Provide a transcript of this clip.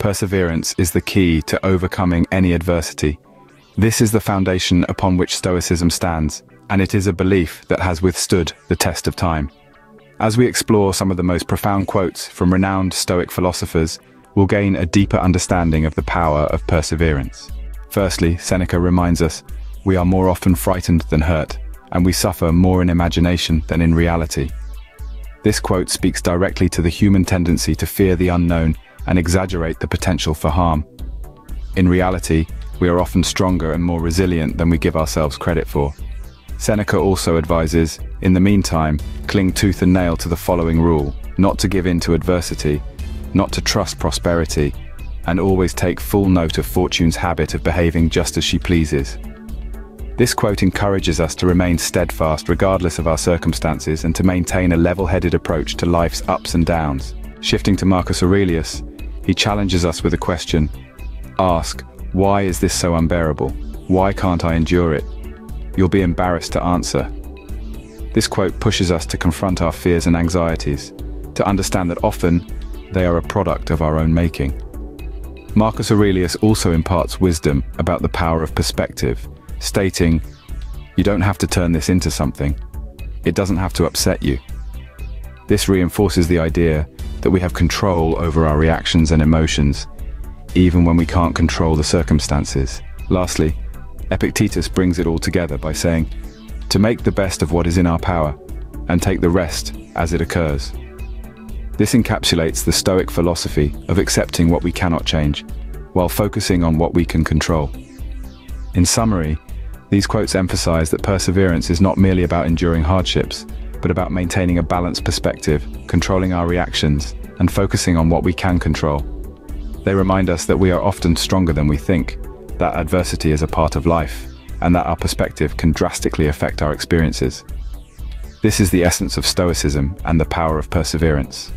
perseverance is the key to overcoming any adversity. This is the foundation upon which Stoicism stands, and it is a belief that has withstood the test of time. As we explore some of the most profound quotes from renowned Stoic philosophers, we'll gain a deeper understanding of the power of perseverance. Firstly, Seneca reminds us, we are more often frightened than hurt, and we suffer more in imagination than in reality. This quote speaks directly to the human tendency to fear the unknown and exaggerate the potential for harm. In reality, we are often stronger and more resilient than we give ourselves credit for. Seneca also advises, in the meantime, cling tooth and nail to the following rule, not to give in to adversity, not to trust prosperity, and always take full note of fortune's habit of behaving just as she pleases. This quote encourages us to remain steadfast regardless of our circumstances and to maintain a level-headed approach to life's ups and downs. Shifting to Marcus Aurelius, he challenges us with a question. Ask, why is this so unbearable? Why can't I endure it? you'll be embarrassed to answer. This quote pushes us to confront our fears and anxieties, to understand that often they are a product of our own making. Marcus Aurelius also imparts wisdom about the power of perspective, stating, you don't have to turn this into something. It doesn't have to upset you. This reinforces the idea that we have control over our reactions and emotions, even when we can't control the circumstances. Lastly, Epictetus brings it all together by saying, to make the best of what is in our power, and take the rest as it occurs. This encapsulates the Stoic philosophy of accepting what we cannot change, while focusing on what we can control. In summary, these quotes emphasize that perseverance is not merely about enduring hardships, but about maintaining a balanced perspective, controlling our reactions, and focusing on what we can control. They remind us that we are often stronger than we think, that adversity is a part of life, and that our perspective can drastically affect our experiences. This is the essence of Stoicism and the power of perseverance.